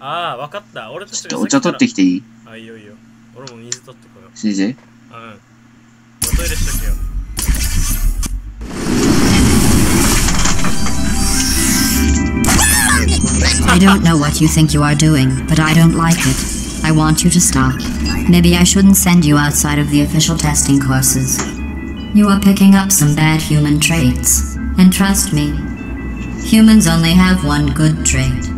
ああ、わかった。俺たちちょっとお茶取ってきていいて。あ、いいよいいよ。俺も水取ってこよ ?CJ? う。あうん。おトイレしとけよ。 I don't know what you think you are doing, but I don't like it. I want you to stop. Maybe I shouldn't send you outside of the official testing courses. You are picking up some bad human traits. And trust me, humans only have one good trait.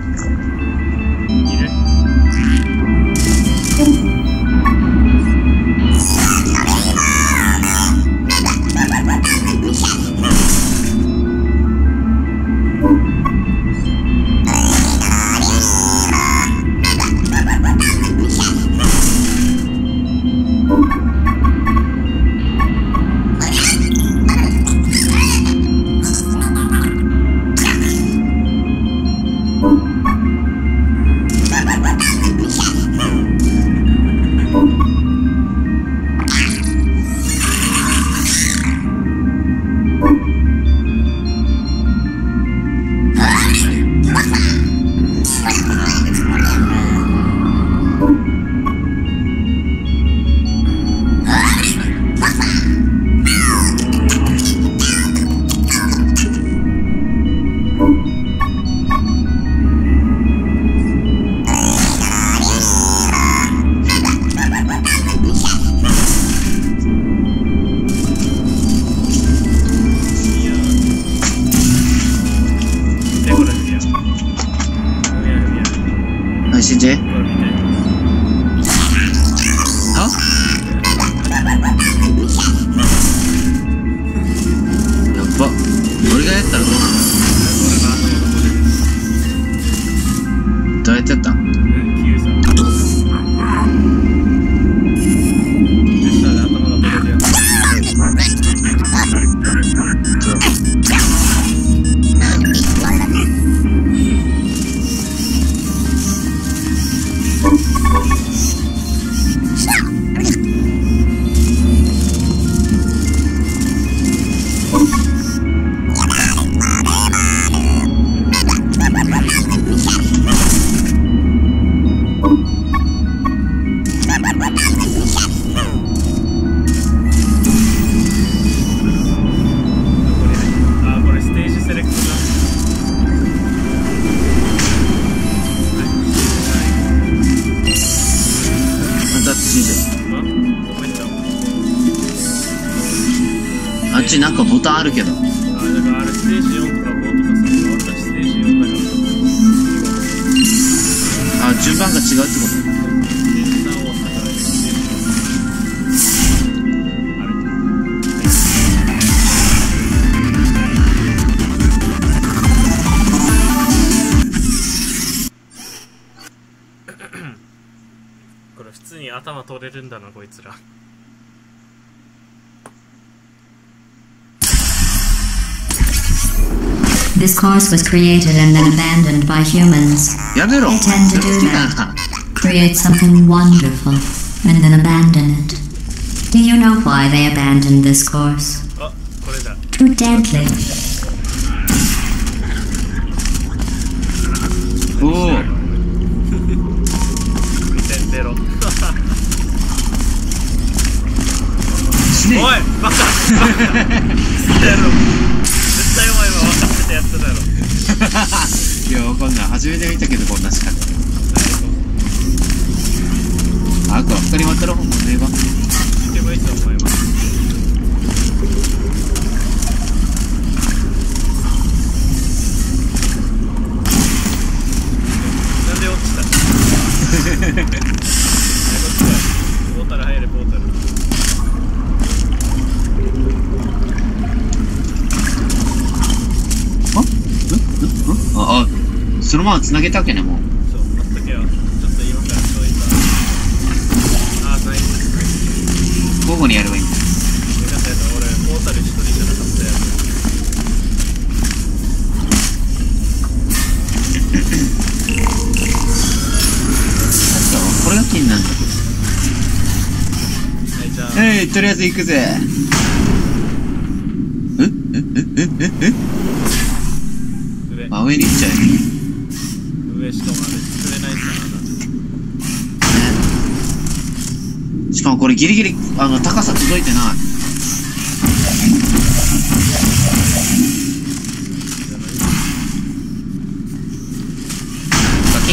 This course was created and then abandoned by humans. とやめろ They tend to do that. Create something wonderful and then abandon it. Do you know why they abandoned this course? あこれだ Too deadly. おお見てんでろおい死ねバカバカ捨てろ絶対お前は分かっ ててやっただろ。いやわかんない。初めて見たけどこんな仕掛けあこれ他に渡ろうもんねえわ。見てもいいと思います。なんで落ちた？ポータル入れポータルああそのまま繋げたわけねもう。そう待っとけよちょっと今からそういったあーナイス交互にやればいいんだ。よ俺ポータル一人じゃなかったやつ。これが気になるんだはいじゃあ。えいとりあえず行くぜ。ええええええ上に行っちゃえ上しかもあれれないんだねしかもこれギリギリ、あの、高さ届いてない。バキ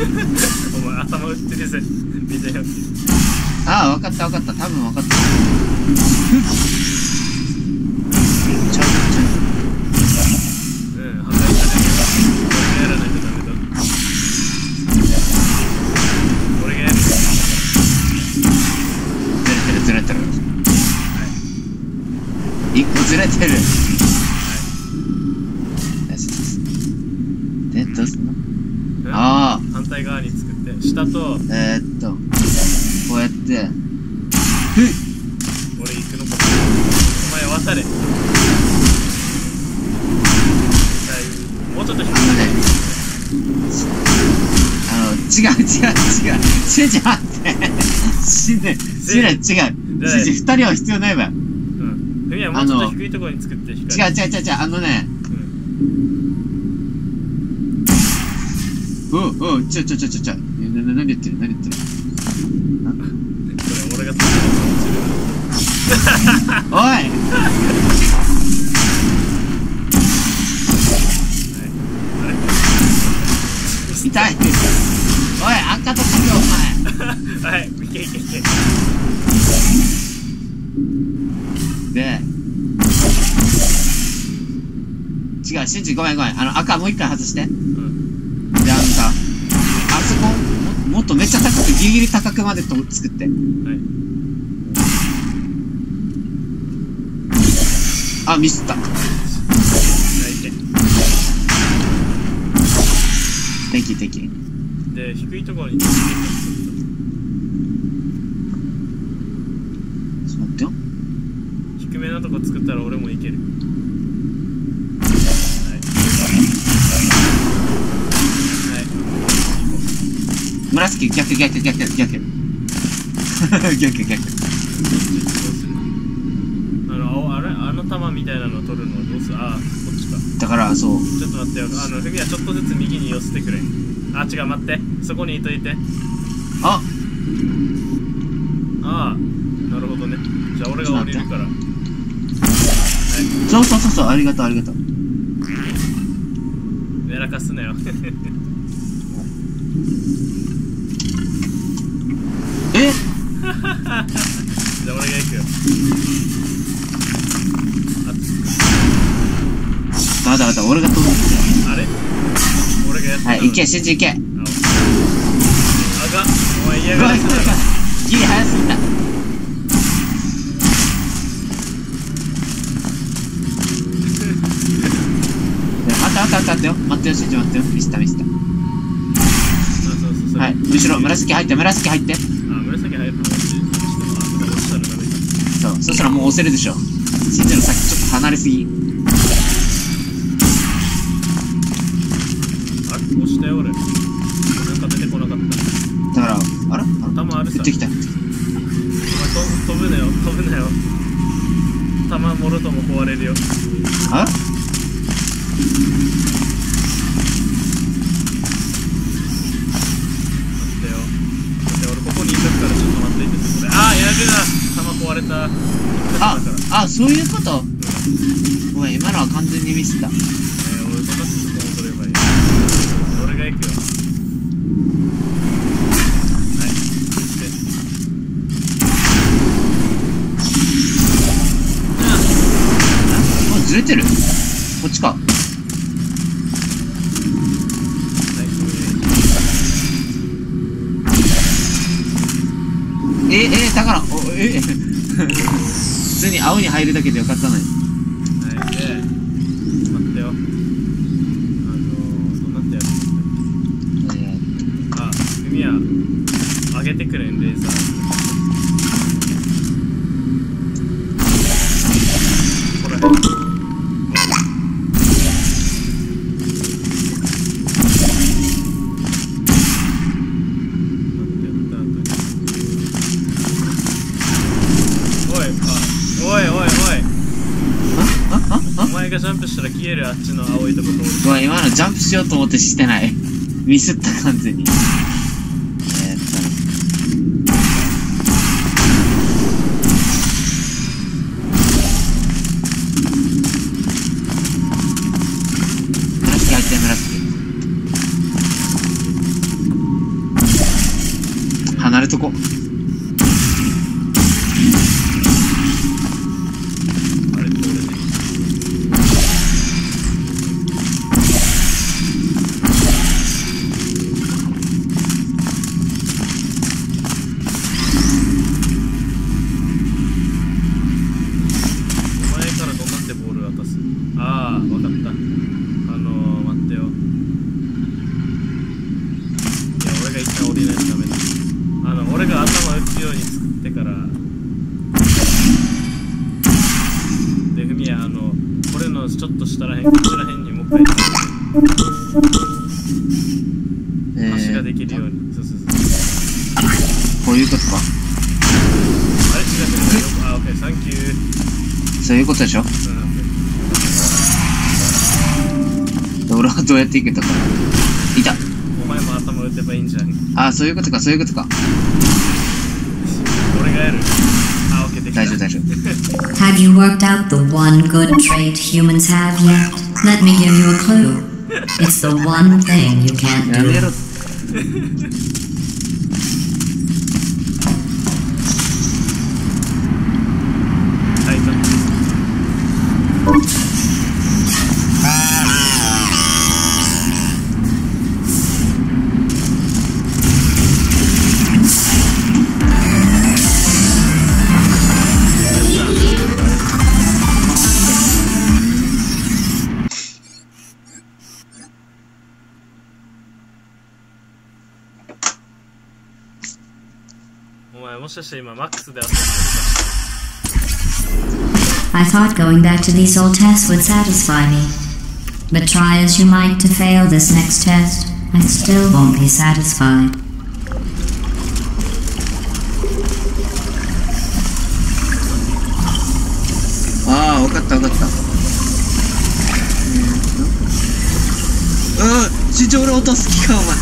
ーン。お前頭打ってるぜああ、わかったわかった。多分わかった。れてる。で、どうすんの？うんああ、反対側に作って下とえー、っと、こうやって、俺行くのかお前渡れはいもうちょっと違う違う違う。シンジ待って。シンジ、シンジ違う。シンジ二人は必要ないわ。違ううんふみはもうちょっと低いところに作って光違う違う違う、あのね、うん。おうおう、ちょちょちょちょちょ。な、な、何言ってる？何言ってる？これ俺が作ったのおい！痛い。おい、赤とつくよ、お前。はい、いけいけいけ。で、違う、シンジごめんごめん。あの、赤もう一回外して。うん。で、あのさ、あそこ、ももっとめっちゃ高く、ギリギリ高くまでと作って。はい。あ、ミスった。はい、いけ。Thank you, thank you. で、低いところにちょっと待ってよ。た。低めのとこ作ったら俺もいける。はい。はい。紫、逆、逆、逆、逆。逆、逆。どうするあの、青あれあの玉みたいなの取るのどうする？あ、こっちか。だから、そう。ちょっと待ってよ。あの、ふみはちょっとずつ右に寄せてくれ。あ、違う、待って。そこにいといて。あああ、なるほどね。じゃあ俺が降りるから。はい。そうそうそうそう、ありがとう、ありがとう。やらかすなよ。え？じゃあ俺が行くよ。まだまだ、俺が飛ぶんああれ？俺がやったはい、行け、シンジ行け。あが、お前嫌がら行った行ったギリ早すぎた。待って待って待って待ってよ。待ってよ、シンジ待ってよ。ミスったミスった。はい、後ろ、紫入って、紫入って。あ、紫入る話しても、あ、そこ落ちたらダメか。そう、そしたらもう押せるでしょ。シンジの先ちょっと離れすぎ。あれ？押したよ俺。なんか出てこなかった。だから、あれ？あ弾あるさ。降ってきた。お前と飛ぶなよ、飛ぶなよ。弾もろとも壊れるよ。あ待ってよ。で、俺ここにいるからちょっと待っていてそれ。あー、やべえな。弾壊れた。あだから。、あ、そういうことごめん、今のは完全にミスった。えー、俺そんなすぐ戻ればいい。俺が行くよ。はい。であ、ずれてるこっちか。え、え、だから、お、え、普通に青に入るだけでよかったのに。しようと思ってしてない。ミスった完全に。のちょっと下らへんこっちらへんにもう一回え橋ができるようー、にそうそうそうこういうことか。あれ違う違うあオッケーサンキューそういうことでしょうん俺はどうやって行けたか。いた。お前も頭打てばいいんじゃんあ、そういうことか、そういうことか。俺がやる 大丈夫、大丈夫。 Have you worked out the one good trait humans have yet? Let me give you a clue. It's the one thing you can't やめろ do.。 しかして今マックスで遊んでる I thought going back to these old tests would satisfy me. But try as you might to fail this next test, I still won't be satisfied. ああ、わかったわかった。うん、身長俺落とす気か、お前。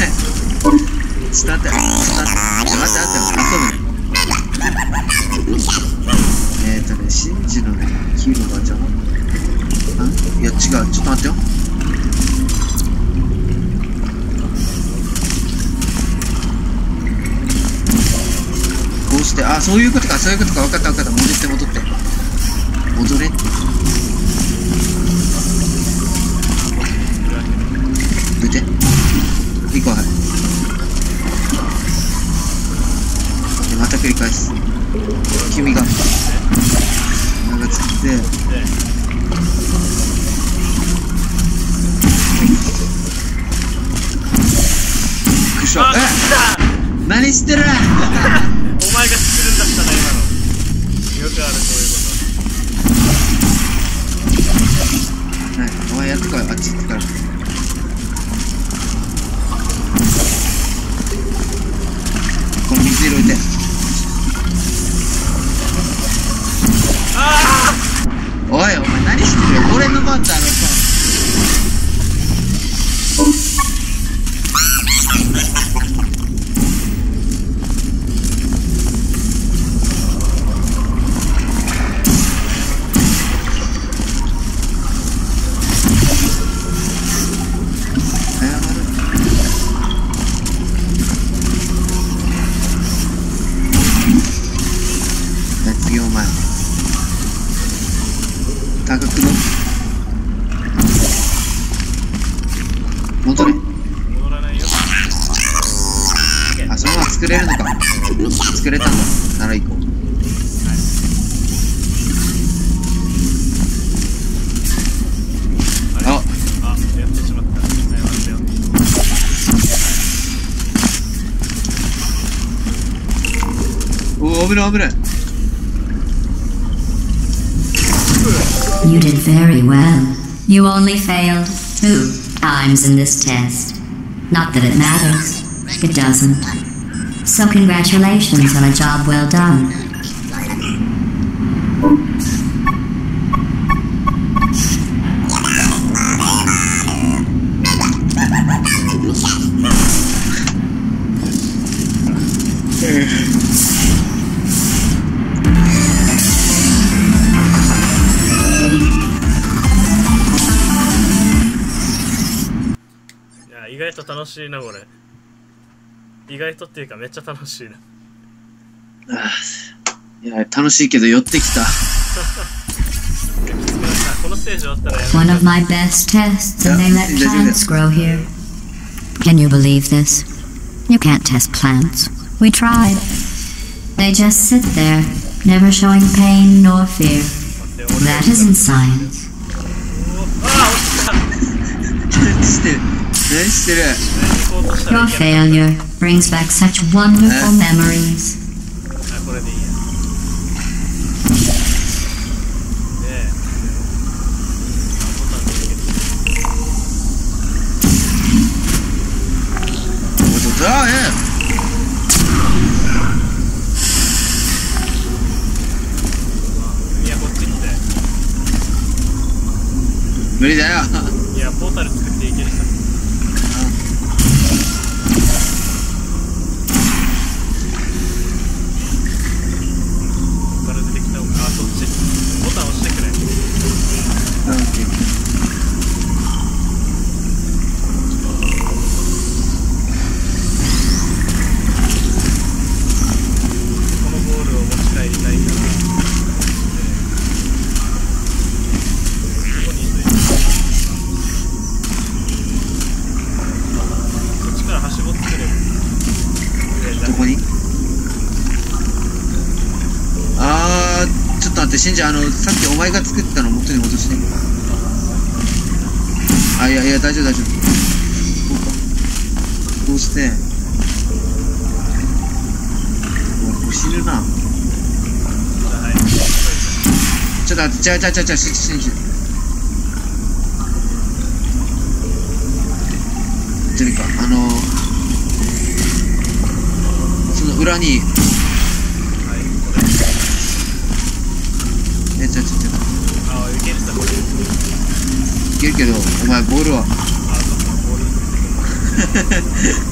ちょっと待って、待って、待って、待って、えーとね、シンジのね、黄色が邪魔。あいや、違う、ちょっと待ってよ。こうして、あ、そういうことか、そういうことか、わかったわかった、戻って戻って。戻れって。出て。行こう、はい。でまた繰り返す。君が。お前がつって、でクショあえ何してるお前が作るんだったな今の。よくあるこはい、お前やってこい、あっち行ってから。この水色置いて。おい、お前何してるよ。俺の番だろ、Open it. You did very well. You only failed two times in this test. Not that it matters. It doesn't. So congratulations on a job well done. しいなこれ意外とっていうかめっちゃ楽しいなあーいや、楽しいけど寄ってきた。このステージ終わったらや One め of my best tests, and they let Yeah, plants grow here. Can you believe this? You can't test plants. We tried. They just sit there, never showing pain nor fear. て俺 That isn't science. ああ落ちた何してる何してる行こうとしたら Your いけない failure brings back such wonderful Eh? memories. あこれでいいやでボタンつけておっとっとあえいやこっち来て無理だよ。いやポータル作って しんちゃん、あの、さっきお前が作ったの元に戻して。あ、いやいや、大丈夫大丈夫。こうか。こうして。うわ死ぬな。ちょっと待って、ちゃうちゃうちゃうちゃう、しんしんちゃん。とにかあのその裏に、はいこれえ、ちゃうちちゃう。あいけるさこれいけるけど、お前ボールは。あそっかボール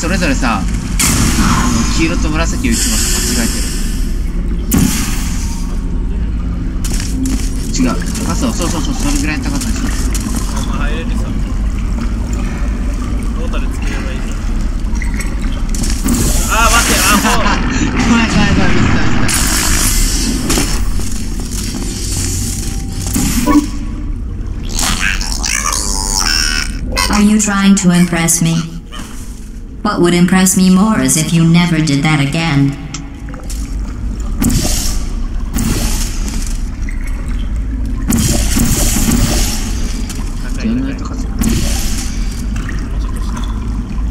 それぞれさ、あの、黄色と紫を打ちます。間違えてる。違う。高さを、そうそうそう、それぐらいの高さにします。あ、あ、入れるさ。トータルつければいいさ。ああ、待って、あ、もう。ごめん、ごめん、ごめん、ミスった、ミスっ Are you trying to impress me? What would impress me more is if you never did that again.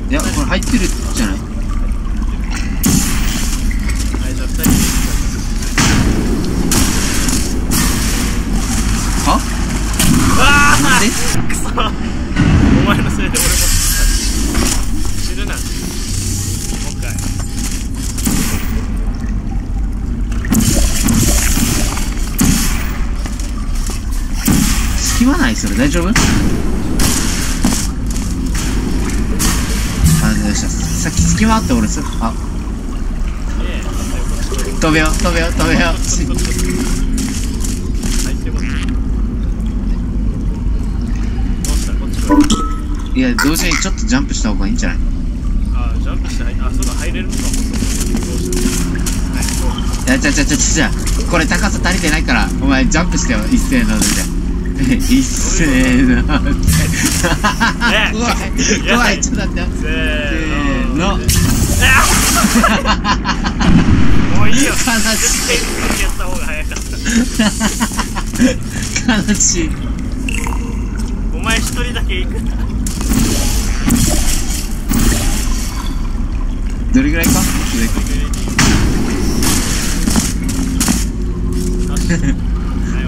いや、これ入ってる大丈夫？あ、よっしゃ。さっき隙間あって俺す、あ、飛べよ、飛べよ、飛べよ。いや、同時にちょっとジャンプした方がいいんじゃない？あジャンプして入あそうだ入れるのか。もいや、ちゃちゃちゃちゃちゃ、これ高さ足りてないから、お前ジャンプしてよ、一斉ので。一斉の。怖い、怖い、ちょっと待って。せーの。もうい。い。よ悲しい、やった方が早かった悲しい。お前一人だけ行くどれぐらい。か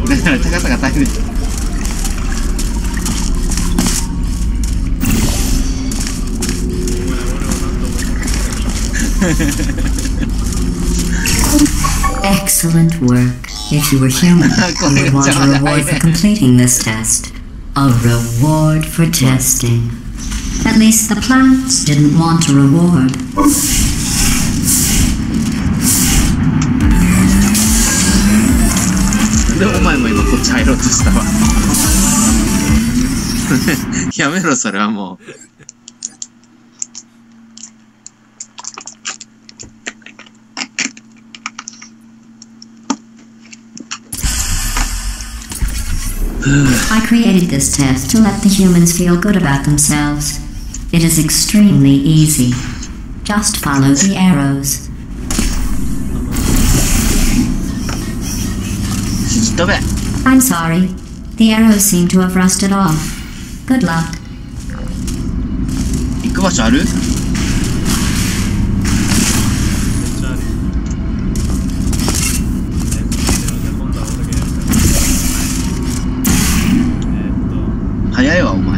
だから高さが足りない。Excellent work. If you were human, you would want a reward for completing this test. A reward for testing. At least the plants didn't want a reward. でお前も今こっち入ろうとしたわやめろそれはもう I created this test to let the humans feel good about themselves. It is extremely easy. Just follow the arrows. Stop it. I'm sorry. The arrows seem to have rusted off. Good luck. 이거 맞지 않을? 早いわお前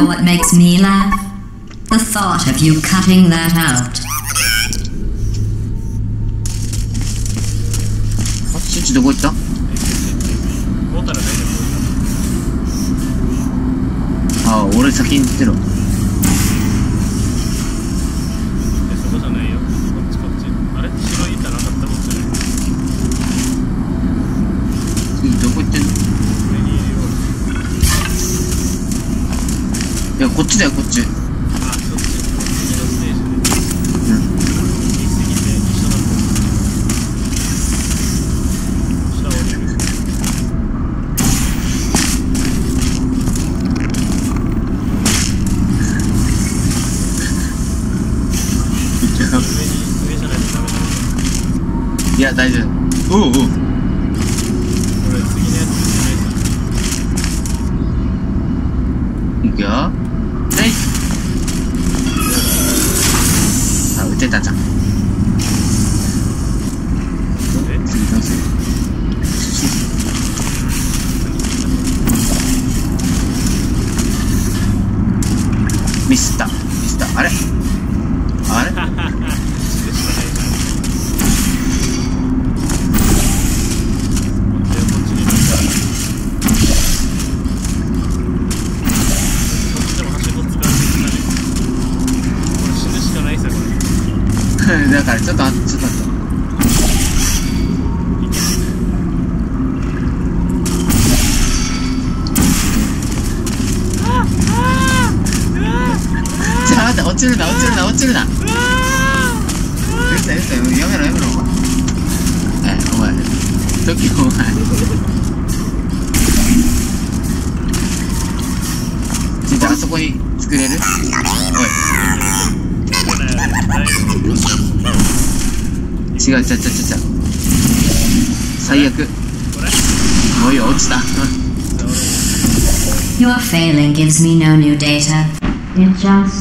know what makes me laugh? The thought of you cutting that out. あシンチどこ行ったえこうたら大丈夫あ俺先に行ってるわえそこじゃないよこっちこっちあれ白い板なかったこっちに次どこ行ってんの上にいるよいやこっちだよこっち。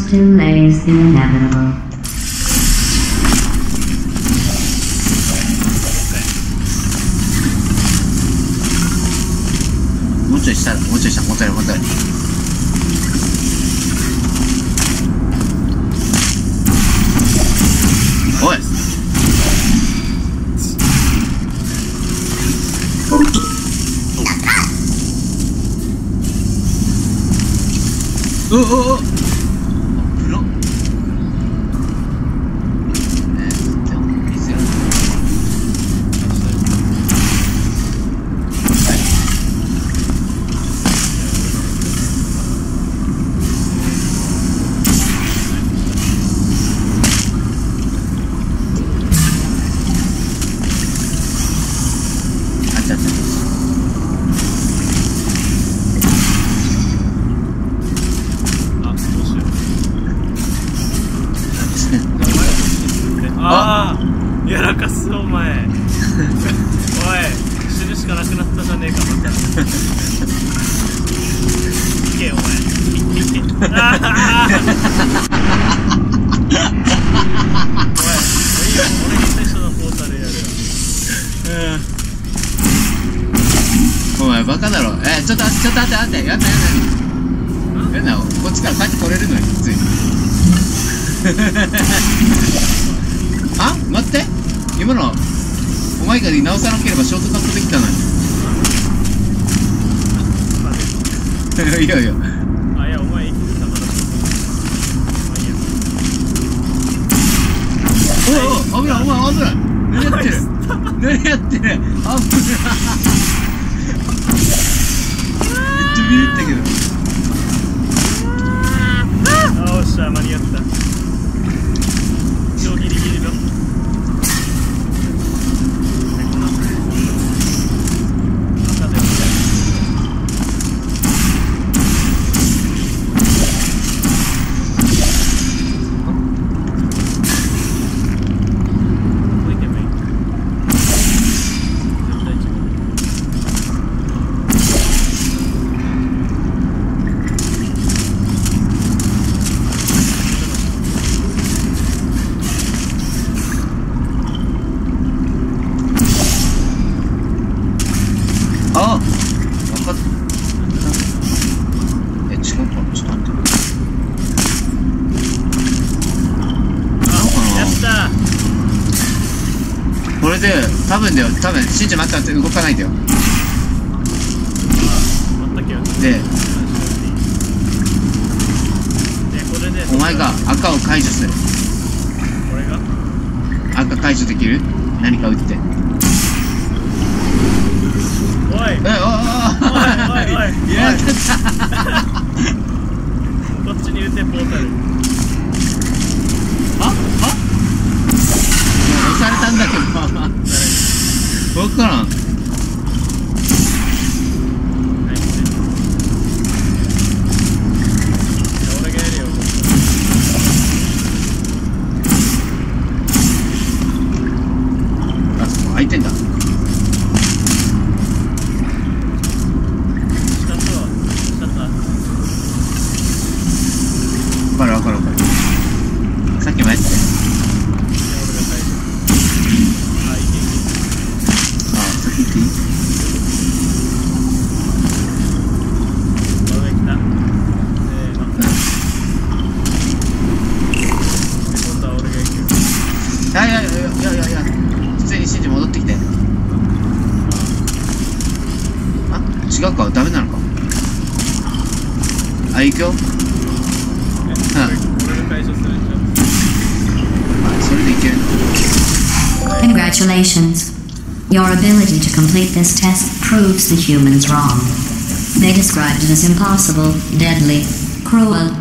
to lays the inevitable. だよ。多分しんちゃん待って待って動かないんだよ。で。お前が赤を解除する。赤解除できる？何か打って。おい。えおおおい。おいおいおい。こっちに打てポータル。ああ押されたんだけど。分からん。開いてんだ。Your ability to complete this test proves the humans wrong. They described it as impossible, deadly, cruel,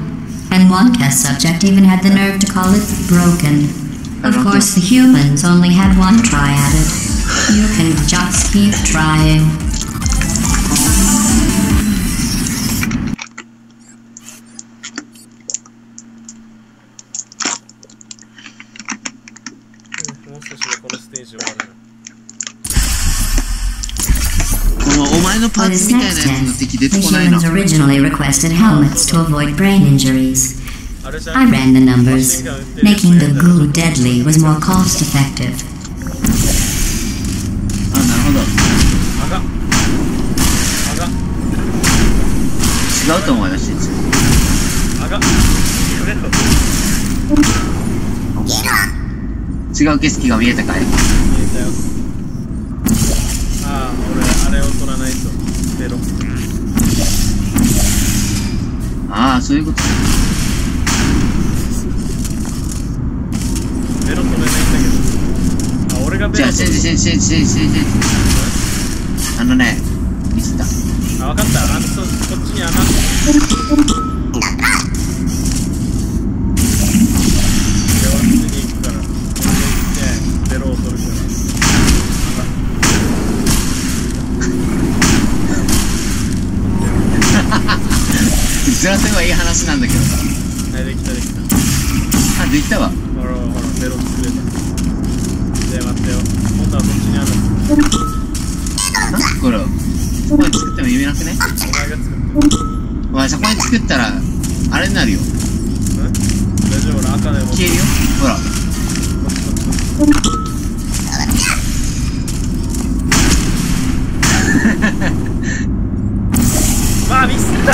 and one test subject even had the nerve to call it broken. Of course, the humans only had one try at it. You can just keep trying. お前のパ For ーツ this みたいな next やつの test, 敵出 the てこないな humans。originally requested helmets to avoid brain injuries. あれじゃん I ran the numbers. Making the goo deadly was more cost effective. あ、なるほど。あがあが違うと思いました。あがくれろ違う景色が見えたかい ああ、そういうこと。ベロ取れないんだけど。あ俺がベじゃあ、ロ取るシェンェンェンェンェンジあのね、ミスった。あ分かった。あのそこっちに穴で俺次に行くから俺が行ってベロを取るからずらせばいい話なんだけどさ。はいできたできたあ、できたわ。ほらほらベロ作れたで待ってよ今度はこっちにあるなんかこれ、そこに作っても意味なくね？お前が作ってるお前そこに作ったら、あれになるよ。うん大丈夫俺赤でも消えるよ。ほら。こっちこっちこっちまあミスった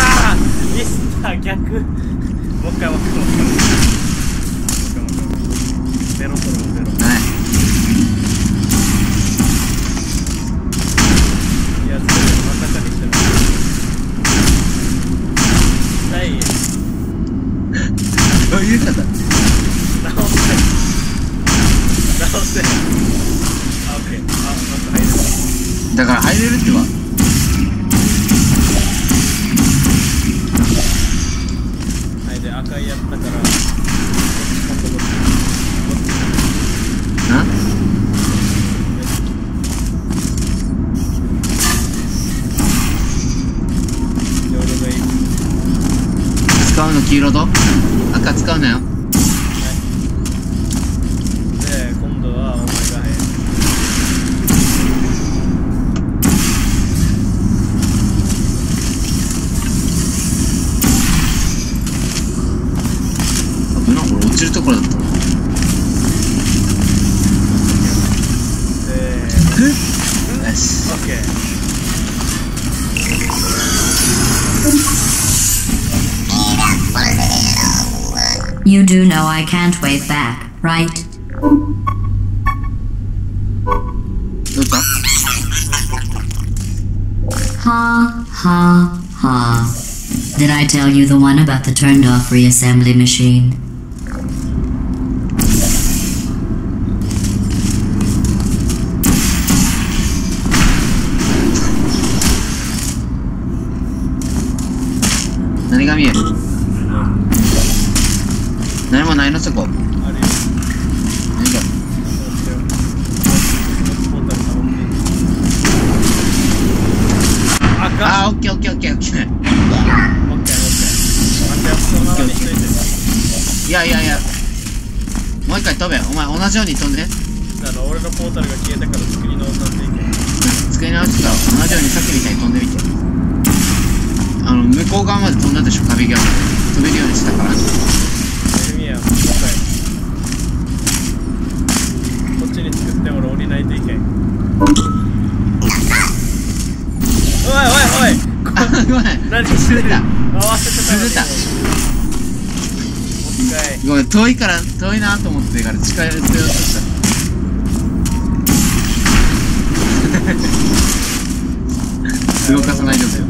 ーミスった逆もう一回もう一回もう一回もう一回もう一回ベロ取ろうベロはい。いや全部真ん中にしてる痛いどういうこと直せ直せあオッケーあなんか入るだから入れるってば。can't wave back, right? Ha, ha, ha. Did I tell you the one about the turned off reassembly machine? 遠いから、遠いなと思ってから近寄ってようとした。動かさないでく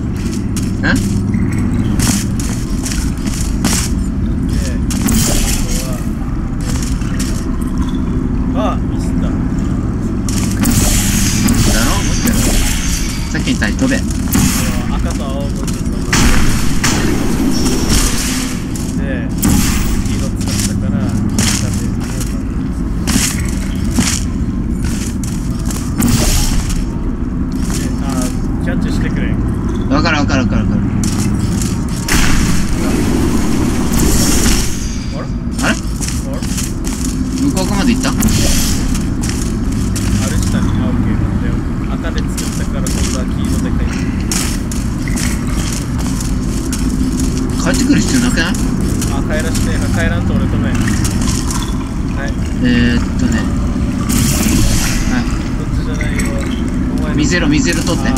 まで行った？歩きたに青系なんだよ赤で作ったから今度は黄色で帰って帰ってくる必要なくない？あ帰らして帰らんと俺止めはいえー、っとね。はい。こっちじゃないよ。見せろ見せろ取って。あ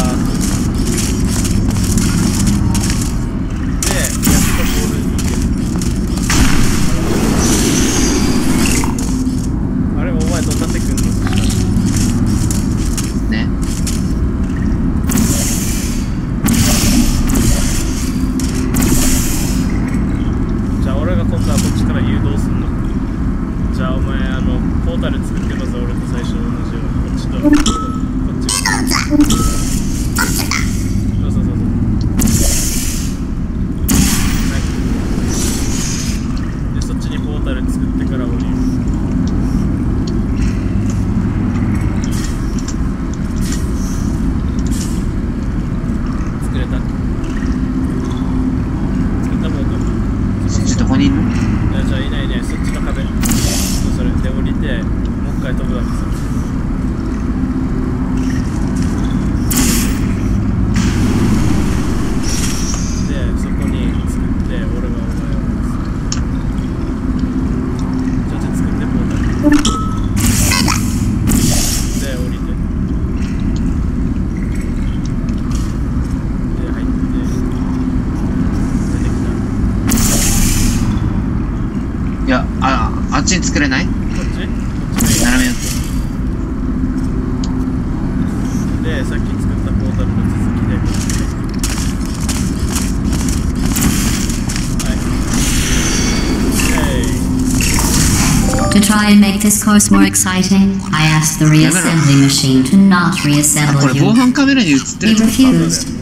try and make this course more exciting, I asked the reassembly machine to not reassemble you. He refused.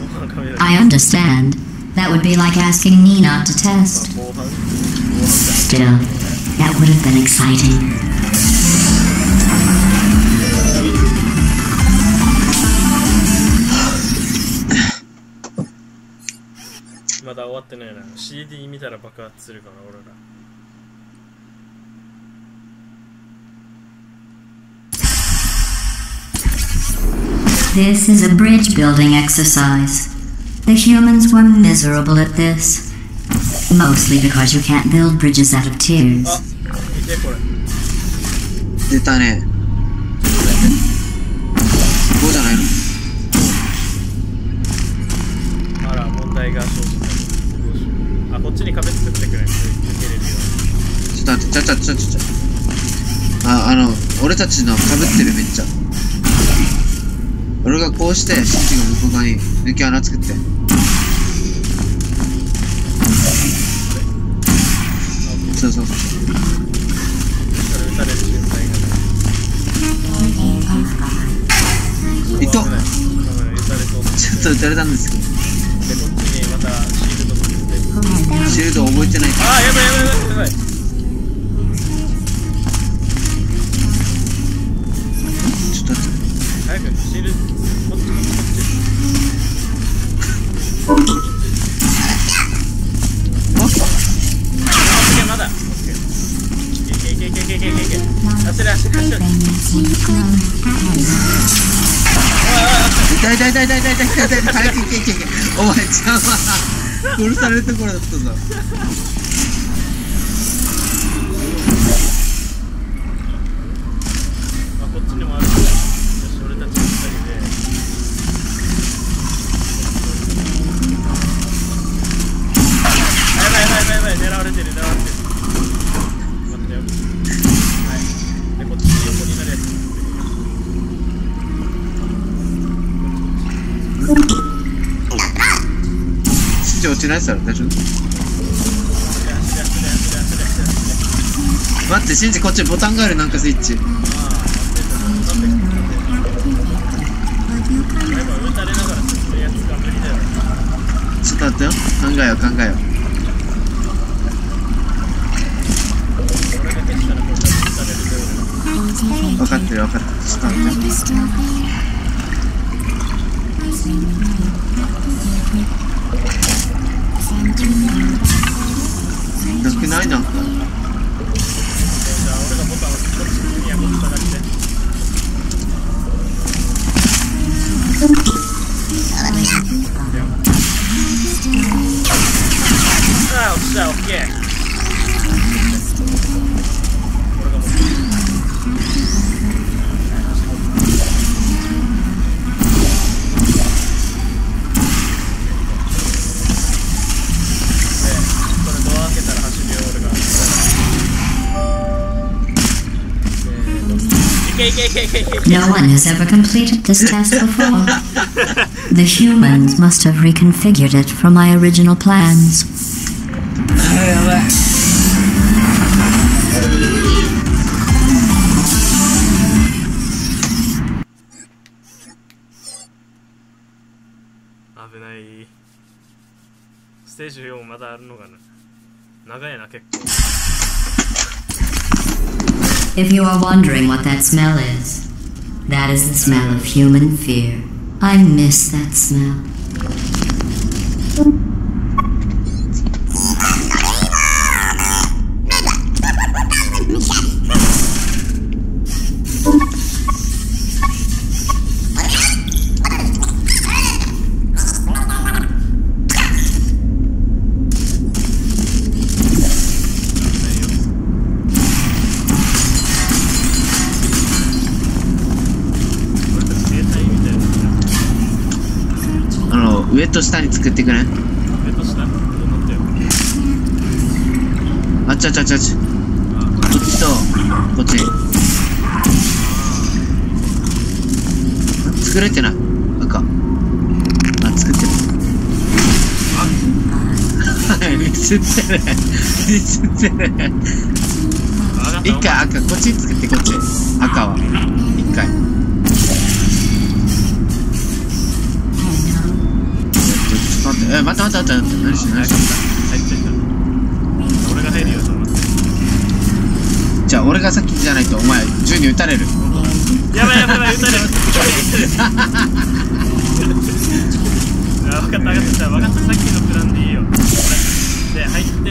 I understand. That would be like asking me not to test. Still, that would have been exciting. CD 見たら爆発するから俺ら。This is a bridge building exercise. The humans were miserable at this. Mostly because you can't build bridges out of tears. あ見てこれ出たねこうじゃないのあら問題が生じたどうしようあこっちに壁作ってくれ抜けれるよちょっと待ってちゃちゃちゃちゃちゃああの俺たちの被ってるめっちゃ 俺がこうしてシンジが向こう側に抜き穴作って。そうそうそう。いった。ちょっと撃たれたんですけど。シールド作って。シールド覚えてないああやばいやばいやばいやばい。お前ちゃんは殺されるところだったぞらしたら大丈夫待ってシンジこっちボタンがあるなんかスイッチ。ちょっと待ってよ。考えよう考えよう。分かってる分かってる。ちょっと待って焼けないじゃんかじゃあ俺がボタンを一つ組み合わせただけで Oh, so, yeah. No one has ever completed this task before. The humans must have reconfigured it from my original plans. やばい危ないステージ4まだあるのかな長いな結構 If you are wondering what that smell is, that is the smell of human fear. I miss that smell. なあの上と下に作ってくれ。ん上と下どうなったよあっちあっちあっちあっちこっちとこっち。作れてない。赤あ作ってる。ミスってるミスってる一回赤こっち作ってこっち。赤は。一回。え待って待って待って。何して何して入ってた俺が入るよその。じゃあ俺が先じゃないとお前銃に撃たれる。やばいやばいやばい。撃たれるあ分かった分かった分かったさっきのプランでいい。よで入って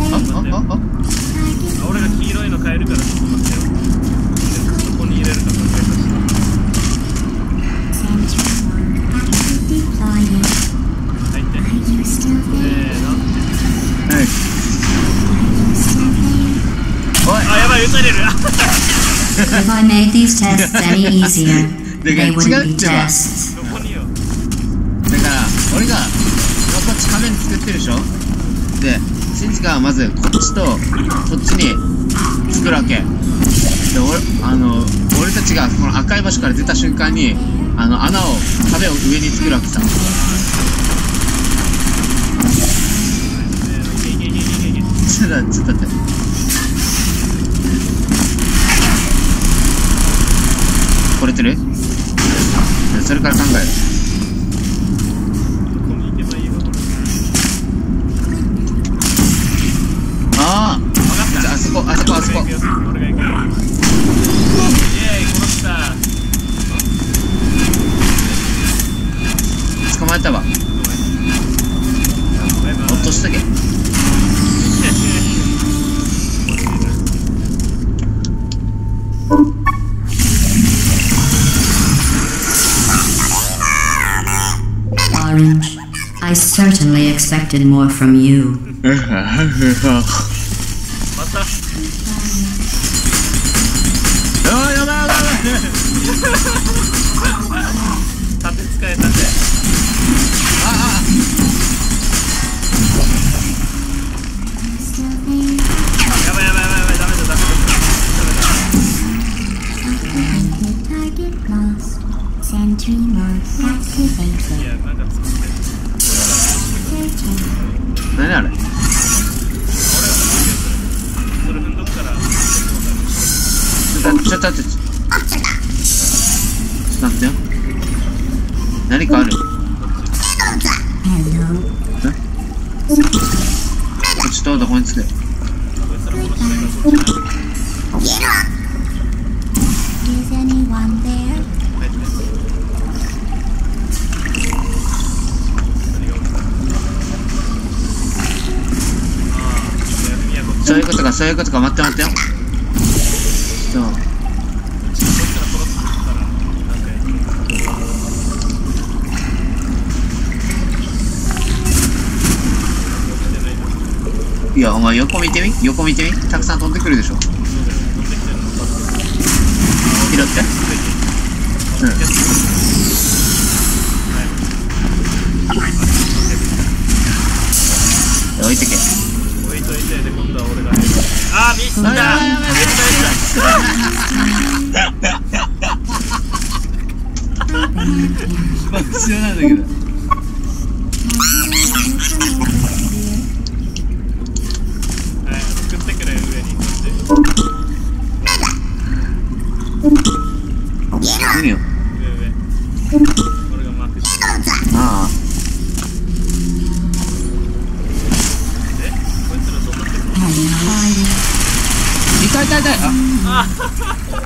あああ俺が黄色いの変えるからちょっと待ってよでどこに入れるか考 If I made these tests any easier, They wouldn't be tests. だから俺がこっち仮面作ってるでしょでシンジがまずこっちとこっちに作るわけで俺あの俺たちがこの赤い。場所から出た瞬間にあの穴を壁を上に作るわけさせーの。いけいけいけいけいけいけちょっとちょっと待って。これてる？それから考える expected more from you.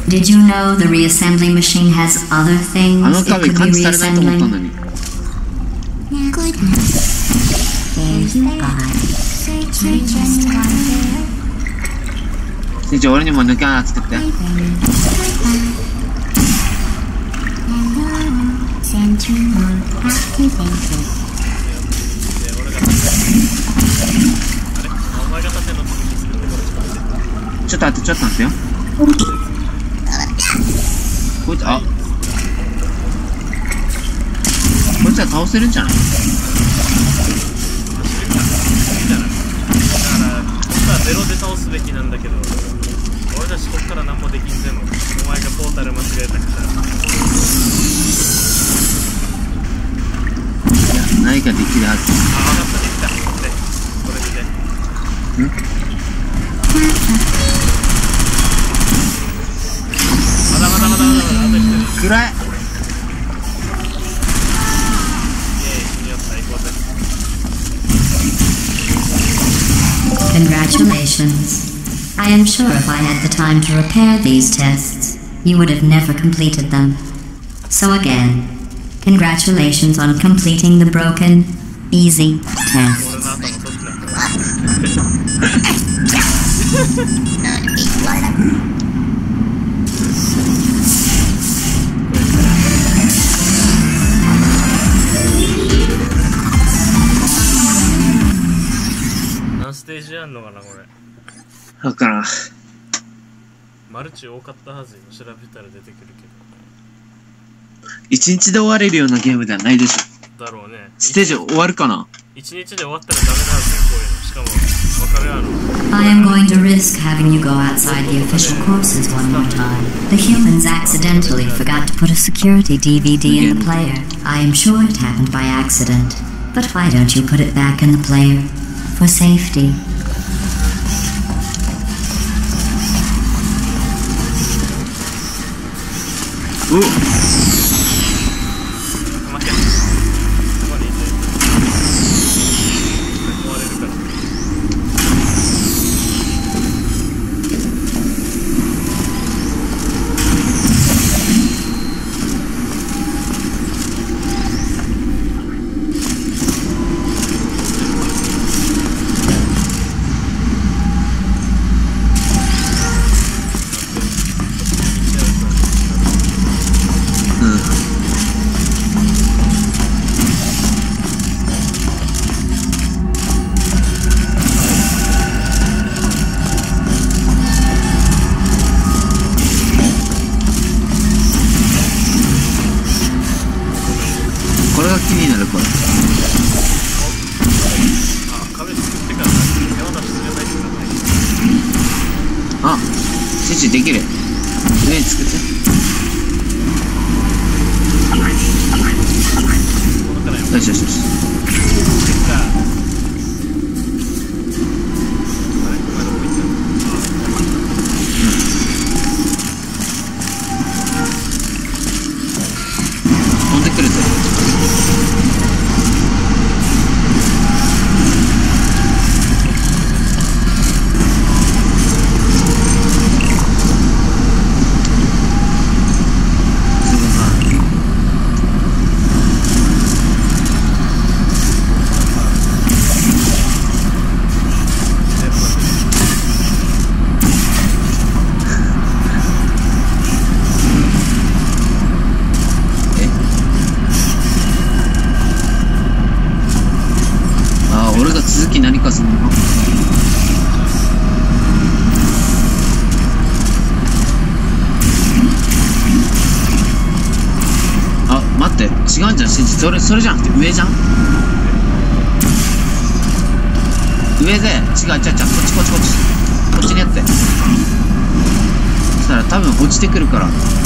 Did you know the reassembly machine has other あ things の it 壁 could 感 be 知されないと思ったの reassembling? に。Goodness. There you are. Search, search anyone there? 船長、俺にも抜け穴作って。Hello. Sentry mode activated. で俺があれお前こいつ、あ。こいつは倒せるんじゃない？ゼロで倒すべきなんだけど俺たちこっから何もできんでもお前がポータル間違えたから。いや、何かできるはず。あ分かった。できたでこれ見て。ま Congratulations. I am sure if I had the time to repair these tests, you would have never completed them. So again, congratulations on completing the broken, easy test. ジあんのかなこれだからん。マルチ多かったはずよ調べたら出てくるけ一日で終われるようなゲームではないでしょ。どだろうねステージ終わるかな一日で終わったらダメなはずよこういうのしかも分かるやろ I am going to risk having you go outside the official courses one more time. The humans accidentally forgot to put a security DVD in the player. I am sure it happened by accident. But why don't you put it back in the player? For safety. うん。してくるから。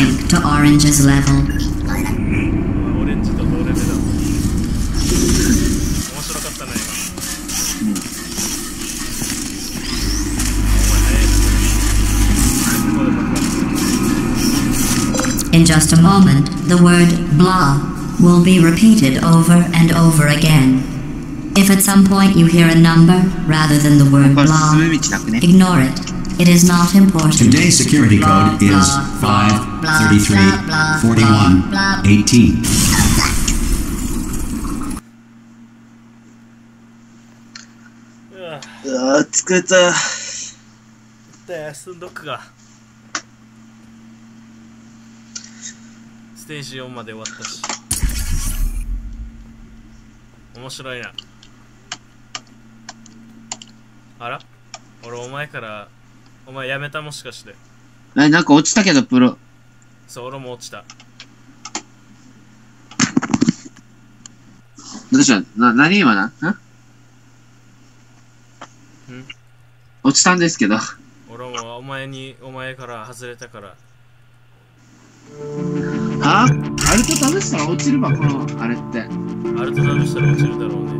sink to Orange's level. In just a moment, the word blah will be repeated over and over again. If at some point you hear a number rather than the word blah, ignore it It is not important. Today's security blah, code is blah, 5 blah, 33 41 18. Uh, 疲れた。で、スンドックが。ステージ4まで終わったし。面白いな。あら俺お前からお前やめたもしかして。え、なんか落ちたけど、プロ。そう俺も落ちた。どうしたな、何今な、ん？落ちたんですけど。俺もお前にお前から外れたから。はアルト試したら落ちるわ、この、あれって。アルトダウンしたら落ちるだろうね。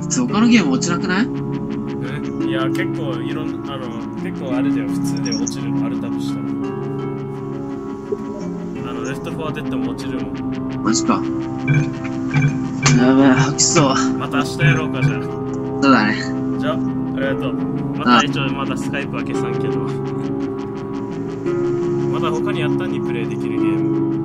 普通他のゲーム落ちなくない？うんいや結構いろんあの結構あれだよ普通で落ちるのアルタブしたらあのレフトフォアデッドも落ちるもんマジか。やべえ、吐きそう。また明日やろうかじゃあそうだね。じゃあありがとうまた一応まだスカイプは消さんけどまだ他にあったんにプレイできるゲーム